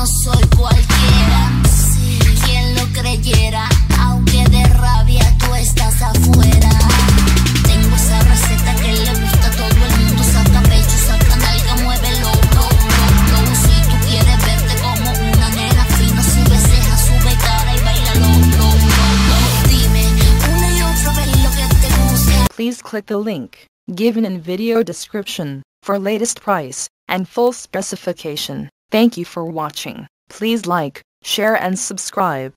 no soy cualquiera. Sí, quien lo creyera, aunque de rabia tú estás afuera. Tengo esa receta que le gusta a todo el mundo, saca pecho, saca nalga, muévelo, no, no, no. Si tú quieres verte como una nena fina, sube ceja, sube cara y bailalo, no, no, no. Dime una y otra vez lo que te gusta. Please click the link given in video description for latest price and full specification. Thank you for watching. Please like, share and subscribe.